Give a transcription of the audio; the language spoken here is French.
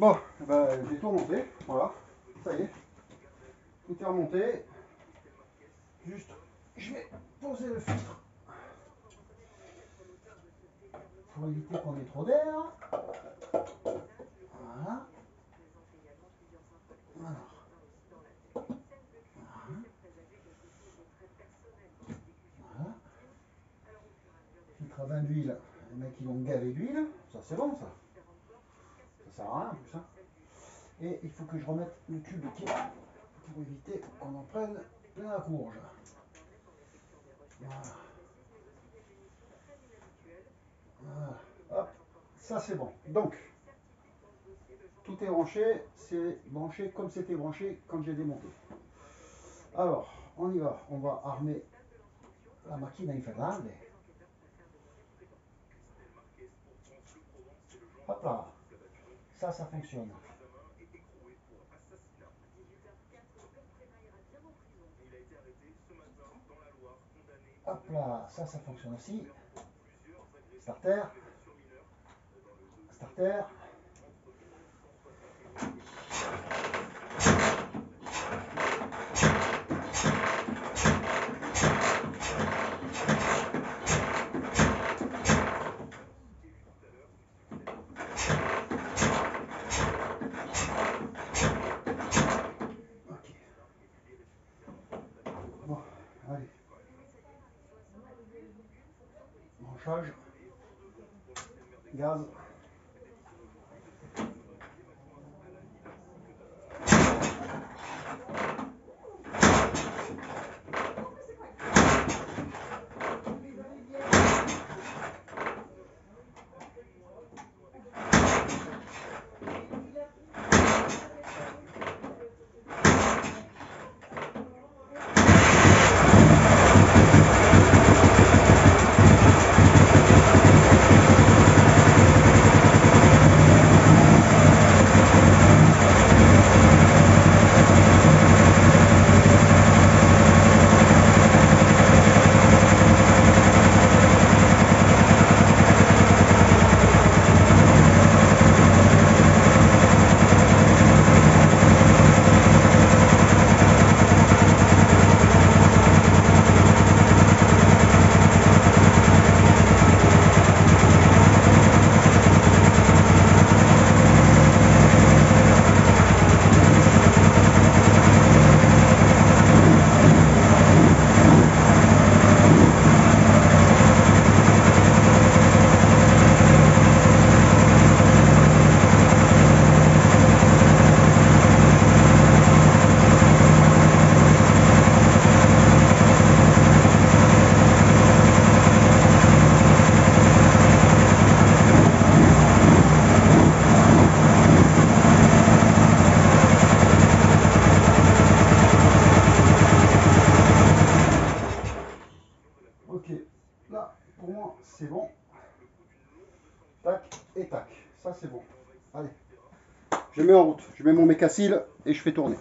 Bon, ben, j'ai tout remonté, voilà, ça y est, tout est remonté. Juste, je vais poser le filtre pour éviter qu'on ait trop d'air. Voilà. Voilà. Voilà. Filtre à bain d'huile, les mecs ils vont gaver d'huile, ça c'est bon ça. Ça sert rien ça. Et il faut que je remette le tube qui pour éviter qu'on en prenne plein la courge. Hop, ça c'est bon. Donc, tout est branché, c'est branché comme c'était branché quand j'ai démonté. Alors, on y va, on va armer la machine infernale. Hop là, ça, ça fonctionne. Hop là, ça, ça fonctionne aussi. Starter. Starter. Ok. Bon, allez. Gaz. Pour moi, c'est bon. Tac et tac, ça c'est bon. Allez, je mets en route, je mets mon mécacile et je fais tourner.